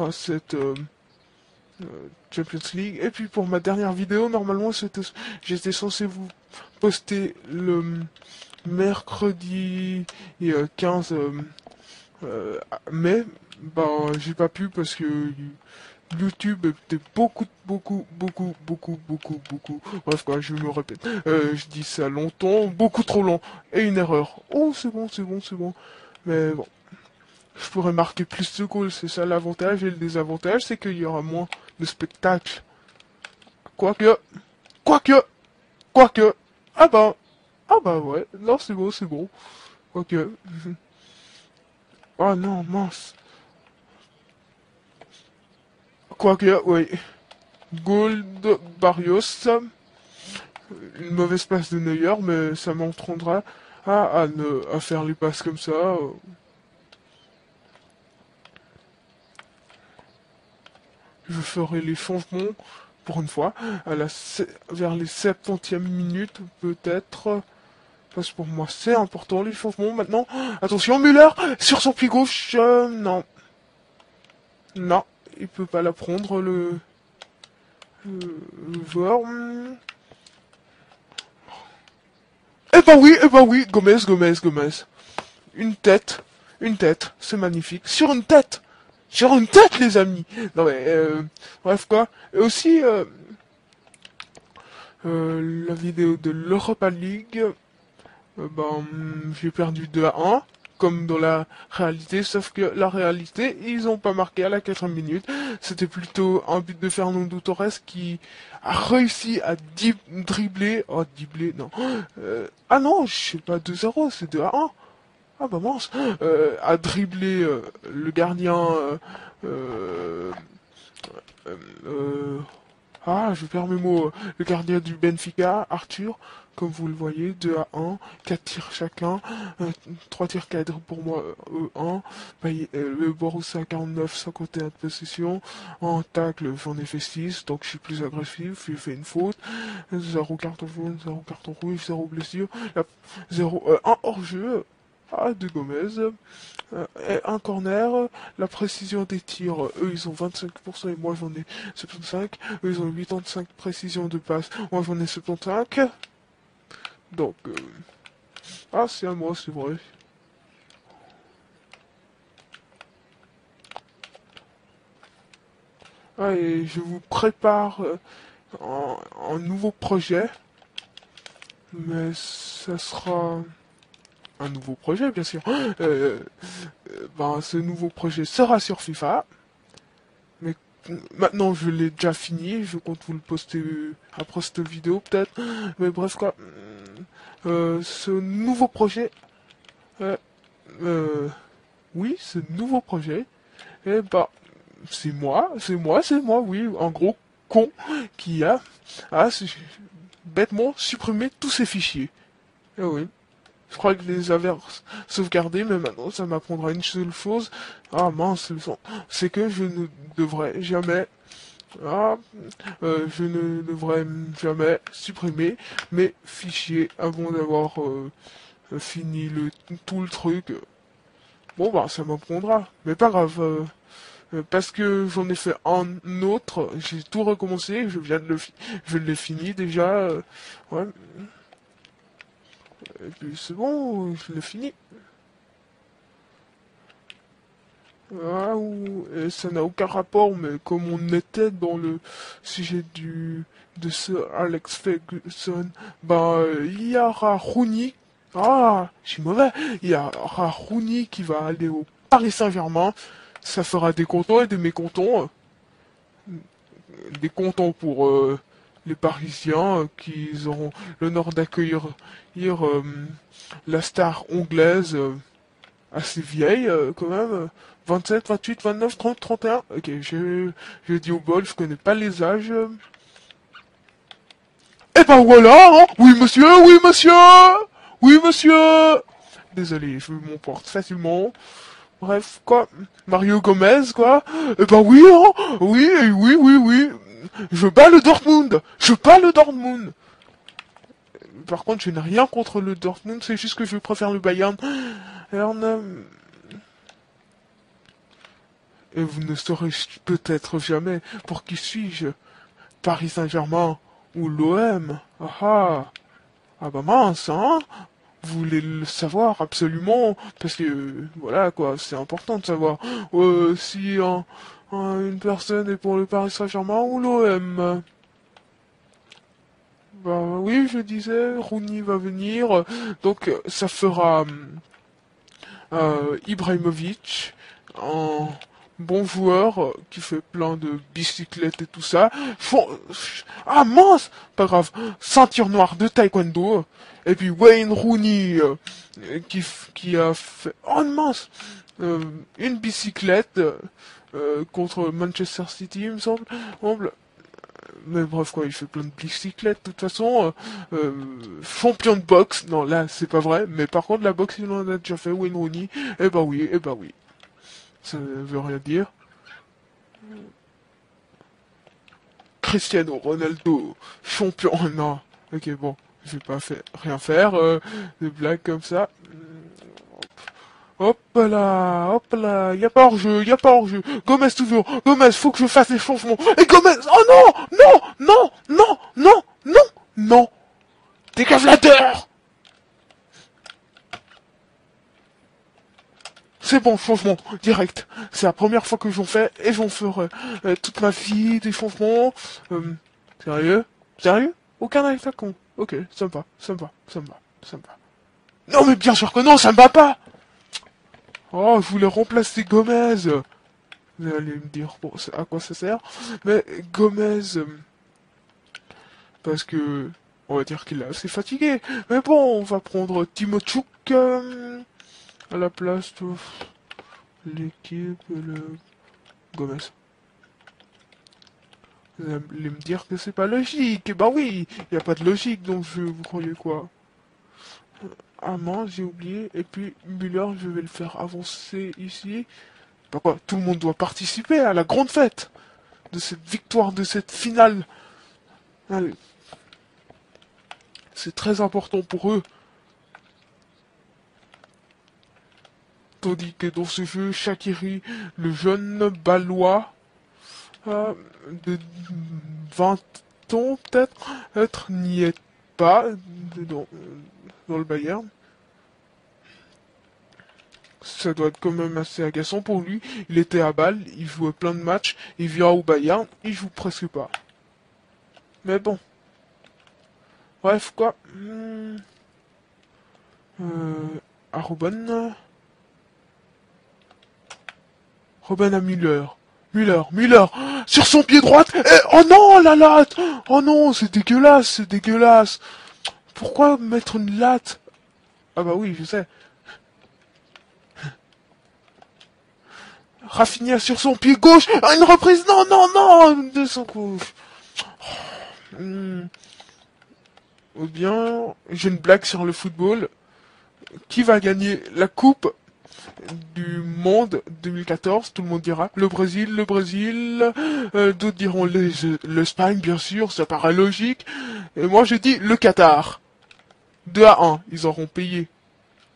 enfin cette euh, euh, Champions League. Et puis pour ma dernière vidéo, normalement j'étais censé vous poster le mercredi 15 mai. Bah j'ai pas pu parce que YouTube était beaucoup, beaucoup, beaucoup, beaucoup, beaucoup, beaucoup. Bref, quoi, je me répète. Euh, je dis ça longtemps, beaucoup trop long. Et une erreur. Oh, c'est bon, c'est bon, c'est bon. Mais bon. Je pourrais marquer plus de goals, c'est ça l'avantage. Et le désavantage, c'est qu'il y aura moins de spectacles. Quoique. Quoique. Quoique. Ah bah. Ah bah ouais. Non, c'est bon, c'est bon. Quoique. oh non, mince. Quoique, oui. Gold Barrios. Une mauvaise passe de Neuer, mais ça m'entraînera à, à, à faire les passes comme ça. Je ferai les changements pour une fois vers les 70e minutes peut-être parce que pour moi c'est important les changements maintenant attention Müller sur son pied gauche euh, non non il peut pas la prendre, le, le, joueur. Eh ben oui, eh ben oui, Gomez, Gomez, Gomez. Une tête, une tête, c'est magnifique. Sur une tête Sur une tête, les amis Non mais, euh, bref quoi. Et aussi, euh, euh, la vidéo de l'Europa League, ben, j'ai perdu 2 à 1 comme dans la réalité, sauf que la réalité, ils ont pas marqué à la 4 minute. C'était plutôt un but de Fernando Torres qui a réussi à dribbler, oh dribbler, non, euh, ah non, je sais pas 2-0, c'est 2 à 1. Ah bah mince, euh, à dribbler euh, le gardien, euh, ah, je perds mes mots, le gardien du Benfica, Arthur, comme vous le voyez, 2 à 1, 4 tirs chacun, 3 tirs cadres pour moi, 1, euh, euh, le Borussia 49, 51 de possession, en tacle j'en ai fait 6, donc je suis plus agressif, j'ai fait une faute, 0 carton jaune, 0 carton rouge, 0 blessure, 0, 1 hors-jeu, ah, de Gomez. Euh, et un corner, la précision des tirs, eux ils ont 25% et moi j'en ai 75. Eux ils ont 85 précision de passe, moi j'en ai 75. Donc, euh... ah, c'est à moi, c'est vrai. Ah, je vous prépare euh, un, nouveau projet. Mais ça sera un nouveau projet, bien sûr. Euh, euh, ben, ce nouveau projet sera sur FIFA. Mais Maintenant, je l'ai déjà fini. Je compte vous le poster après cette vidéo, peut-être. Mais bref, quoi. Euh, ce nouveau projet... Euh, euh, oui, ce nouveau projet... Eh bah, c'est moi, c'est moi, c'est moi, oui. Un gros con qui a, bêtement supprimé tous ces fichiers. Eh oui. Je crois que je les avais sauvegardés, mais maintenant ça m'apprendra une seule chose. Ah mince, c'est que je ne devrais jamais... Ah, euh, je ne devrais jamais supprimer mes fichiers avant d'avoir euh, fini le, tout le truc. Bon bah ça m'apprendra, mais pas grave. Euh, parce que j'en ai fait un autre, j'ai tout recommencé, je viens de le, je l'ai fini déjà. ouais. Et puis c'est bon, je l'ai fini. Ah, et ça n'a aucun rapport, mais comme on était dans le sujet du de ce Alex Ferguson, bah il y aura Rooney. Ah, je suis mauvais. Il y aura Rooney qui va aller au Paris Saint-Germain. Ça fera des contents et des mécontents. Des contents pour euh, les Parisiens euh, qui auront l'honneur d'accueillir euh, la star anglaise euh, assez vieille quand même. 27, 28, 29, 30, 31. Ok, j'ai dit au bol, je connais pas les âges. Et eh ben voilà, hein Oui monsieur, oui monsieur Oui monsieur Désolé, je m'emporte facilement. Bref, quoi Mario Gomez, quoi Eh ben oui, hein Oui, oui, oui, oui je bats le Dortmund Je bats le Dortmund Par contre, je n'ai rien contre le Dortmund, c'est juste que je préfère le Bayern. Et vous ne saurez peut-être jamais pour qui suis-je. Paris Saint-Germain ou l'OM. Ah ah. Ah bah mince, hein vous voulez le savoir absolument parce que voilà quoi c'est important de savoir euh, si une personne est pour le Paris Saint-Germain ou l'OM bah oui je disais Rooney va venir donc ça fera euh, Ibrahimovic en bon joueur euh, qui fait plein de bicyclettes et tout ça. Ah mince Pas grave. Ceinture noire de taekwondo. Et puis Wayne Rooney euh, qui, a fait... Oh mince euh, Une bicyclette contre Manchester City, il me semble. Mais bref, quoi, il fait plein de bicyclettes, de toute façon. champion de boxe, non, là, c'est pas vrai. Mais par contre, la boxe, il en a déjà fait, Wayne Rooney. Eh bah oui, eh bah oui. Ça veut rien dire. Cristiano Ronaldo, champion. Non. Ok, bon. Je vais pas faire, rien faire. Euh, des blagues comme ça. Hop là, hop là, y a pas hors-jeu, y a pas hors-jeu. Gomez toujours, Gomez, faut que je fasse les changements. Et Gomez, oh non, non, non, non, non, non, non. Dégage la terre c'est bon, changement, direct. C'est la première fois que j'en fais et j'en ferai euh, toute ma vie des changements. Euh, sérieux? Sérieux? Aucun con. Ok, me va, ça me va, ça me va. Non mais bien sûr que non, ça me va pas Oh, je voulais remplacer Gomez Vous allez me dire, à quoi ça sert? Mais Gomez... Euh, parce que... On va dire qu'il est assez fatigué. Mais bon, on va prendre Timochuk à la place de l'équipe le Gomez. Vous allez me dire que c'est pas logique. Bah oui, il n'y a pas de logique donc je vous croyez quoi? Ah non, j'ai oublié. Et puis Müller, je vais le faire avancer ici. Bah quoi, tout le monde doit participer à la grande fête de cette victoire, de cette finale. Allez. C'est très important pour eux. tandis que dans ce jeu, Shakiri, le jeune Balois euh, de 20 ans peut-être, être n'y est pas dans le Bayern. Ça doit être quand même assez agaçant pour lui. Il était à balle, il jouait plein de matchs, il vient au Bayern, il joue presque pas. Mais bon. Bref, quoi. Hmm. Euh, Robin à Müller. Müller, Müller, sur son pied droit. Eh, oh non, la latte. Oh non, c'est dégueulasse, c'est dégueulasse. Pourquoi mettre une latte? Ah bah oui, je sais. Raffinia sur son pied gauche. Ah, une reprise. Non, non, non, de son. Hmm. Ou bien, j'ai une blague sur le football. Qui va gagner la coupe du monde 2014, tout le monde dira le Brésil, le Brésil, euh, d'autres diront l'Espagne, bien sûr, ça paraît logique. Et moi je dis le Qatar. 2 à 1, ils auront payé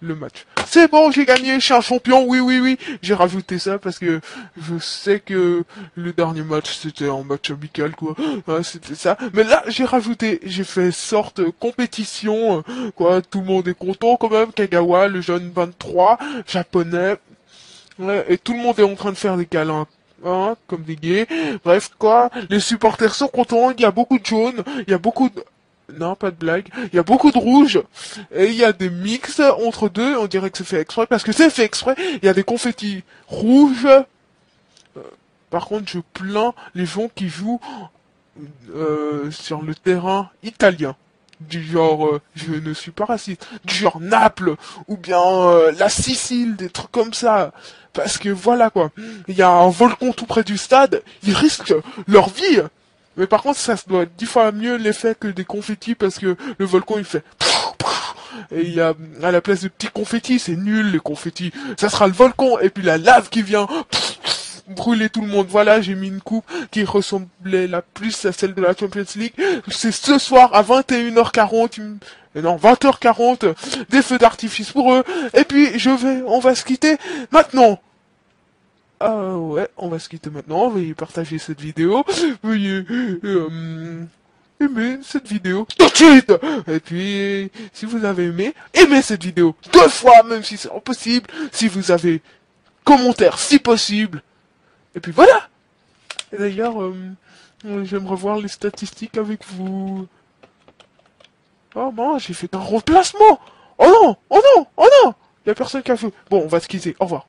le match. C'est bon, j'ai gagné, je suis un champion, oui, oui, oui. J'ai rajouté ça parce que je sais que le dernier match, c'était un match amical, quoi. c'était ça. Mais là, j'ai rajouté, j'ai fait sorte compétition, quoi. Tout le monde est content quand même. Kagawa, le jeune 23, japonais. et tout le monde est en train de faire des câlins Hein, comme des gays. Bref, quoi, les supporters sont contents, il y a beaucoup de jaunes, il y a beaucoup de... Non, pas de blague. Il y a beaucoup de rouge et il y a des mix entre deux. On dirait que c'est fait exprès parce que c'est fait exprès. Il y a des confettis rouges. Euh, par contre, je plains les gens qui jouent euh, sur le terrain italien. Du genre, euh, je ne suis pas raciste. Du genre Naples ou bien la Sicile, des trucs comme ça. Parce que voilà quoi. Il y a un volcan tout près du stade. Ils risquent leur vie mais par contre, ça doit être dix fois mieux l'effet que des confettis parce que le volcan il fait et il y a à la place de petits confettis, c'est nul les confettis. Ça sera le volcan et puis la lave qui vient brûler tout le monde. Voilà, j'ai mis une coupe qui ressemblait la plus à celle de la Champions League. C'est ce soir à 21h40. Non, 20h40, des feux d'artifice pour eux. Et puis je vais, on va se quitter maintenant. Ah ouais, on va se quitter maintenant. Veuillez partager cette vidéo. Veuillez euh, aimer cette vidéo tout de suite. Et puis, si vous avez aimé, aimez cette vidéo deux fois, même si c'est impossible. Si vous avez commentaire, si possible. Et puis voilà. Et d'ailleurs, euh, j'aimerais voir les statistiques avec vous. Oh non, j'ai fait un remplacement. Oh non, oh non, oh non. Il personne qui a fait. Bon, on va se quitter. Au revoir.